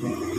Huh?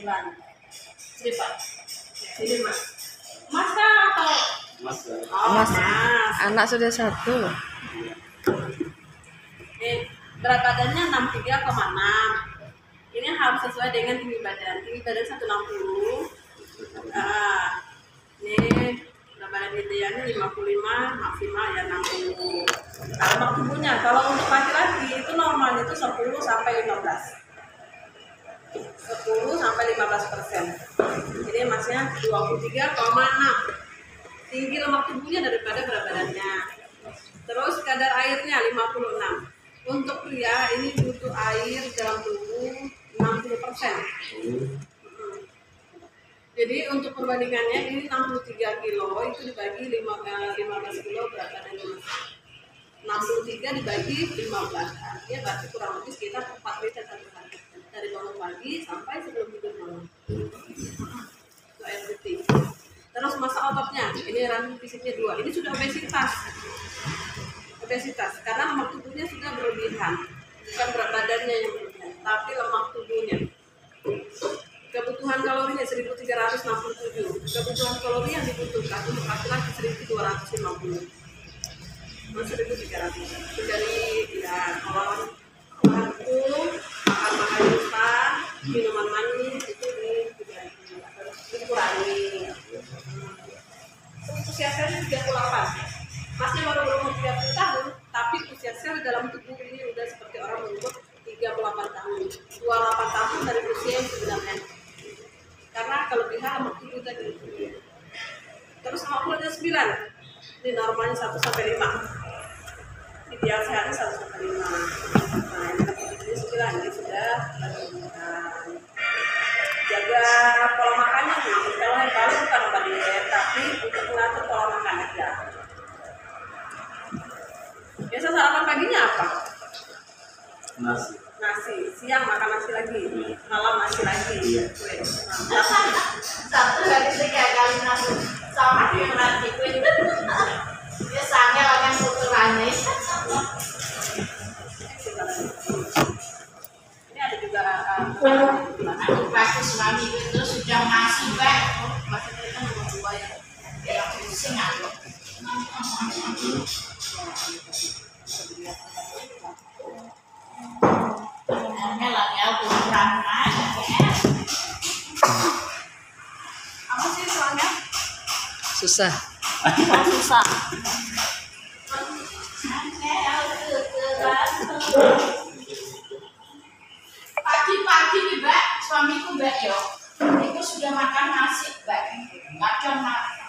sembilan. Mas mas kah atau Mas, ya. oh, Mas. mas. Anak sudah satu. Berat badannya 63,6 ini harus sesuai dengan tinggi badan. Tinggi badan 160 nah, ini berat badan idealnya 55 maksimal ya 60 nah lemak tubuhnya kalau untuk laki-laki itu normalnya itu 10 sampai 15 10 sampai 15 persen. Jadi masnya 23,6 tinggi lemak tubuhnya daripada berat badannya terus kadar airnya 56 untuk pria ini butuh air dalam tubuh 60 persen. Jadi untuk perbandingannya ini 63 kilo itu dibagi 5, eh, 15 kilo berat badannya 63 dibagi 15 artinya berarti kurang lebih sekitar 4 liter satu hari dari bangun pagi sampai sebelum tidur malam. Itu air putih. Terus masa ototnya. Ini ranking fisiknya dua. Ini sudah obesitas. Obesitas. Karena lemak tubuhnya sudah berlebihan. Bukan berat badannya yang berlebihan tapi lemak tubuhnya. Kebutuhan kalorinya 1367 kebutuhan kalori yang dibutuhkan untuk laki-laki 1250 Mas 1300 itu dari ya kalau minuman manis itu usia saya 38 masih baru berumur 30 tahun tapi usia sel dalam tubuh ini udah seperti orang berumur 38 tahun 28 tahun dari usia yang sebenarnya karena lemak tubuh tadi terus 9 ini normalnya 1 sampai 5 ideal sehatnya 1 sampai 5 nah ini lemak tubuhnya 9 ini sudah menunjukkan jaga pola makannya nih kalau yang paling bukan obat diet tapi untuk mengatur pola makan aja. Biasa sarapan paginya apa? Nasi. nasi. Siang makan nasi lagi malam nasi lagi Susah. susah Pagi-pagi nih, Mbak, suamiku Mbak yo, itu sudah makan nasi, Mbak. Kadang ma-